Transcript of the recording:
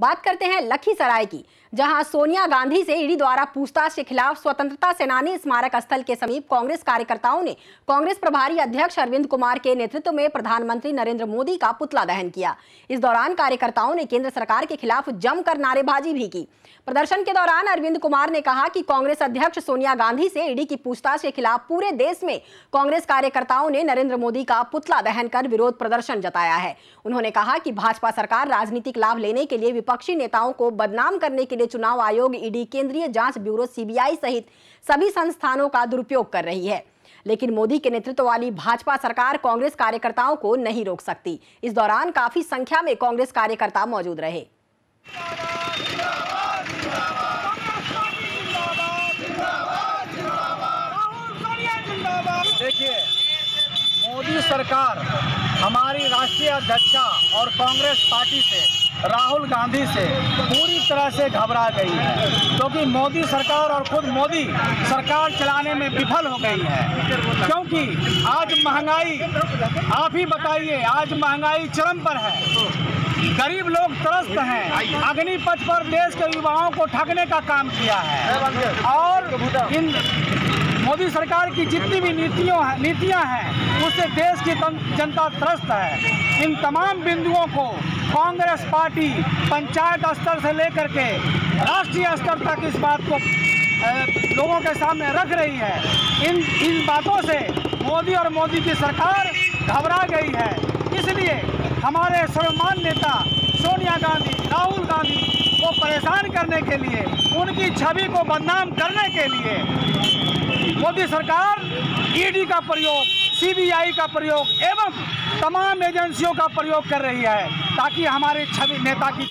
बात करते हैं लखीसराय की, जहाँ सोनिया गांधी से ईडी द्वारा पूछताछ के खिलाफ स्वतंत्रता सेनानी स्मारक स्थल के समीप कांग्रेस कार्यकर्ताओं ने कांग्रेस प्रभारी अध्यक्ष अरविंद कुमार के नेतृत्व में प्रधानमंत्री नरेंद्र मोदी का पुतला दहन किया। इस दौरान कार्यकर्ताओं ने केंद्र सरकार के खिलाफ जमकर नारेबाजी भी की। प्रदर्शन के दौरान अरविंद कुमार ने कहा कि कांग्रेस अध्यक्ष सोनिया गांधी से ईडी की पूछताछ के खिलाफ पूरे देश में कांग्रेस कार्यकर्ताओं ने नरेंद्र मोदी का पुतला दहन कर विरोध प्रदर्शन जताया है। उन्होंने कहा कि भाजपा सरकार राजनीतिक लाभ लेने के लिए विपक्षी नेताओं को बदनाम करने के लिए चुनाव आयोग, ईडी, केंद्रीय जाँच ब्यूरो, सीबीआई सहित सभी संस्थानों का दुरुपयोग कर रही है। लेकिन मोदी के नेतृत्व वाली भाजपा सरकार कांग्रेस कार्यकर्ताओं को नहीं रोक सकती। इस दौरान काफ़ी संख्या में कांग्रेस कार्यकर्ता मौजूद रहे। देखिए, मोदी सरकार हमारी राष्ट्रीय अध्यक्षा और कांग्रेस पार्टी से, राहुल गांधी से पूरी तरह से घबरा गई है। क्योंकि तो मोदी सरकार और खुद मोदी सरकार चलाने में विफल हो गई है। क्योंकि आज महँगाई, आप ही बताइए, आज महँगाई चरम पर है। गरीब लोग त्रस्त हैं। अग्निपथ पर देश के युवाओं को ठगने का काम किया है। और इन मोदी सरकार की जितनी भी नीतियों है, नीतियाँ हैं, उससे देश की जनता त्रस्त है। इन तमाम बिंदुओं को कांग्रेस पार्टी पंचायत स्तर से लेकर के राष्ट्रीय स्तर तक इस बात को लोगों के सामने रख रही है। इन इन बातों से मोदी और मोदी की सरकार घबरा गई है। इसलिए हमारे सर्वमान नेता सोनिया गांधी, राहुल गांधी को परेशान करने के लिए, उनकी छवि को बदनाम करने के लिए मोदी सरकार ईडी का प्रयोग सीबीआई का प्रयोग, एवं तमाम एजेंसियों का प्रयोग कर रही है, ताकि हमारे छवि, नेता की